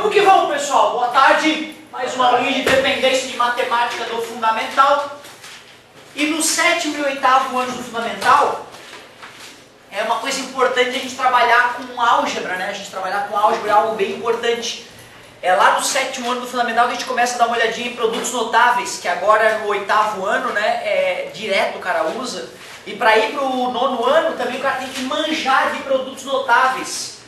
Vamos que vamos, pessoal. Boa tarde. Mais uma aulinha de dependência de matemática do fundamental. E no sétimo e oitavo anos do fundamental, é uma coisa importante a gente trabalhar com álgebra, né? A gente trabalhar com álgebra é algo bem importante. É lá no sétimo ano do fundamental que a gente começa a dar uma olhadinha em produtos notáveis, que agora no oitavo ano, né, é direto o cara usa. E para ir para o nono ano também o cara tem que manjar de produtos notáveis.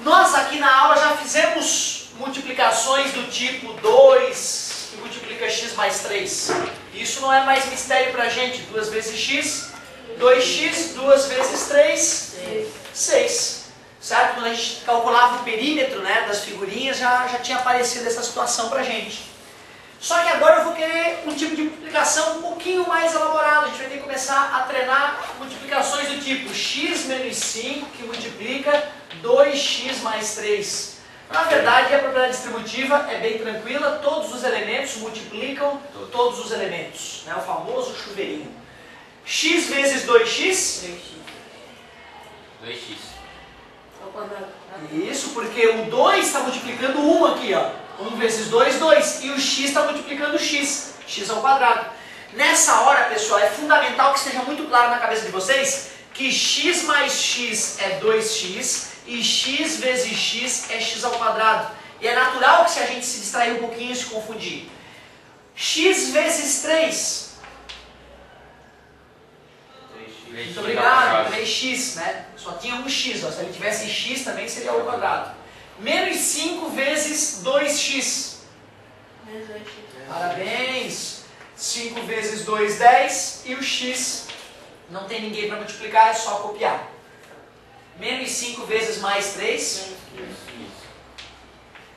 Nós aqui na aula já fizemos multiplicações do tipo 2 que multiplica x mais 3. Isso não é mais mistério para a gente. 2 vezes x, 2x, 2 vezes 3, 6. Certo? Quando a gente calculava o perímetro né, das figurinhas, já, já tinha aparecido essa situação para a gente. Só que agora eu vou querer um tipo de multiplicação um pouquinho mais elaborado. A gente vai ter que começar a treinar multiplicações do tipo x menos 5, que multiplica 2x mais 3. Na verdade, a propriedade distributiva é bem tranquila, todos os elementos multiplicam todos os elementos. Né? O famoso chuveirinho. x vezes 2x? 2x. Ao quadrado. Isso, porque o 2 está multiplicando 1 aqui, ó. 1 vezes 2, 2. E o x está multiplicando x. x ao quadrado. Nessa hora, pessoal, é fundamental que esteja muito claro na cabeça de vocês que x mais x é 2x e x vezes x é x ao quadrado. E é natural que se a gente se distrair um pouquinho e se confundir. x vezes 3. Muito obrigado, 3x, né? Só tinha um x, ó. se ele tivesse x também seria ao quadrado. Menos 5 vezes 2x. Menos 2x. Parabéns! 5 vezes 2, 10. E o x, não tem ninguém para multiplicar, é só copiar. Menos 5 vezes mais 3. Menos 15.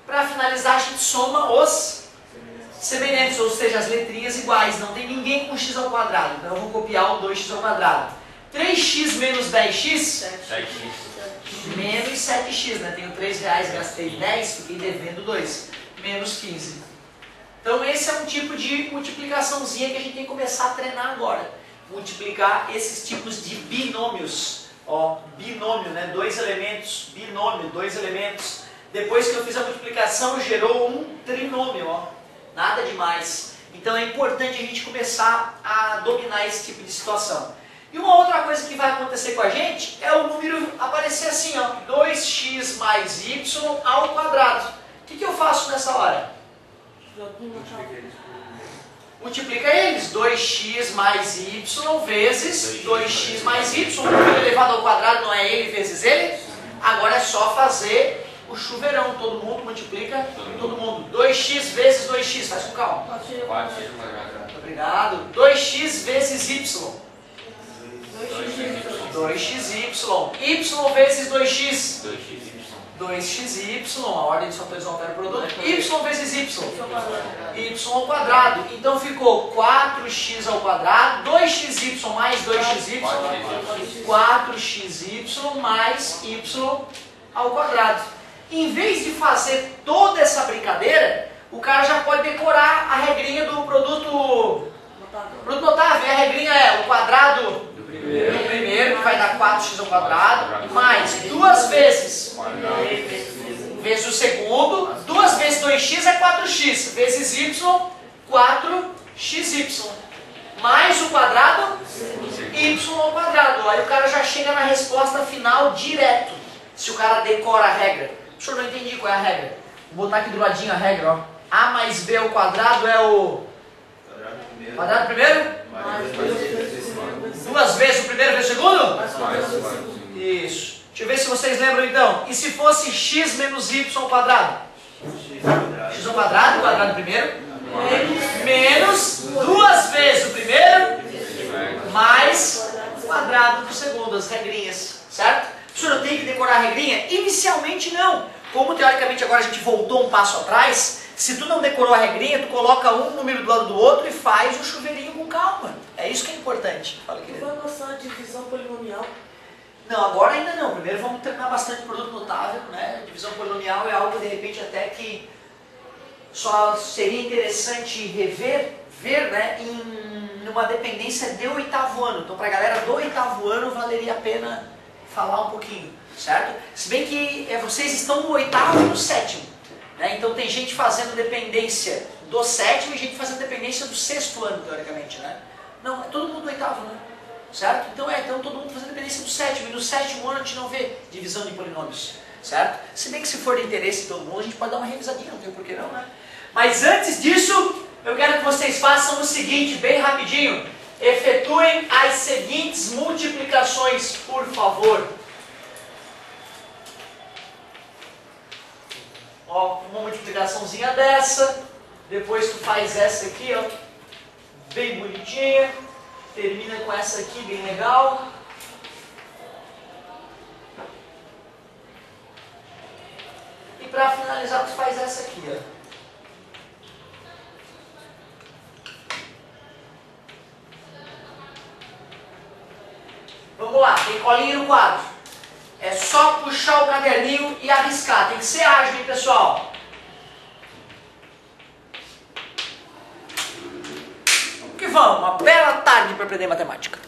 Para finalizar, a gente soma os semelhantes, ou seja, as letrinhas iguais. Não tem ninguém com x ao quadrado, então eu vou copiar o 2x ao quadrado. 3x menos 10x, 7x. 7x. menos 7x, né? Tenho 3 reais, gastei 10, fiquei devendo 2. Menos 15. Então esse é um tipo de multiplicaçãozinha que a gente tem que começar a treinar agora. Multiplicar esses tipos de binômios. Ó, binômio, né? Dois elementos, binômio, dois elementos. Depois que eu fiz a multiplicação, gerou um trinômio, ó. Nada demais. Então é importante a gente começar a dominar esse tipo de situação. E uma outra coisa que vai acontecer com a gente é o número aparecer assim, ó, 2x mais y ao quadrado. O que, que eu faço nessa hora? Multiplica eles, 2x mais y vezes 2x mais y. O elevado ao quadrado não é ele vezes ele? Agora é só fazer o chuveirão. Todo mundo multiplica, todo mundo. 2x vezes 2x, faz com calma. 4x ao 4x quadrado. quadrado. Muito obrigado. 2x vezes y. 2x. 2xy. y vezes 2x. 2xy. 2xy, a ordem de fatores não altera o produto. y vezes y. Y ao quadrado. Então ficou 4x ao quadrado, 2xy mais 2xy, 4xy mais y ao quadrado. Em vez de fazer toda essa brincadeira, o cara já pode decorar a regrinha do produto, produto notável. A regrinha é o quadrado Do primeiro. do primeiro, que vai dar 4x ao quadrado, mais duas vezes vezes o segundo, duas vezes 2x é 4x, vezes y, 4xy. Mais o quadrado, y ao quadrado. Aí o cara já chega na resposta final direto, se o cara decora a regra. Professor, não entendi qual é a regra. Vou botar aqui do ladinho a regra, ó. a mais b ao quadrado é o Quadrado primeiro. quadrado primeiro? Mais dois vezes segundo. Duas vezes o primeiro vezes o segundo? Mais quatro. Isso. Deixa eu ver se vocês lembram então. E se fosse x menos y ao quadrado? X quadrado. x ao quadrado, quadrado primeiro, menos duas vezes o primeiro, mais o quadrado do segundo, as regrinhas, certo? Professor, eu tenho que decorar a regrinha? Inicialmente não. Como teoricamente agora a gente voltou um passo atrás, se tu não decorou a regrinha, tu coloca um número do lado do outro e faz o chuveirinho com calma. É isso que é importante. Fala, Que querido. foi a nossa divisão polinomial. Não, agora ainda não. Primeiro vamos treinar bastante produto notável, né? Divisão polinomial é algo de repente até que só seria interessante rever, ver, né, em uma dependência de oitavo ano. Então para a galera do oitavo ano valeria a pena falar um pouquinho, certo? Se bem que é, vocês estão no oitavo e no sétimo. Né? Então tem gente fazendo dependência do sétimo e gente fazendo dependência do sexto ano, teoricamente. Né? Não, é todo mundo do oitavo, né? Certo? Então é, então todo mundo fazendo dependência do sétimo. E no sétimo ano a gente não vê divisão de polinômios. Certo? Se bem que se for de interesse de todo mundo, a gente pode dar uma revisadinha, não tem porquê não, né? Mas antes disso, eu quero que vocês façam o seguinte, bem rapidinho. Efetuem as seguintes multiplicações, por favor. Ó, uma multiplicaçãozinha dessa. Depois tu faz essa aqui, ó. Bem bonitinha. Termina com essa aqui, bem legal. E para finalizar, tu faz essa aqui, ó. Vamos lá, tem colinha no quadro. É só puxar o caderninho e arriscar. Tem que ser ágil, hein, pessoal? Vamos que vamos. Uma bela tarde para aprender matemática.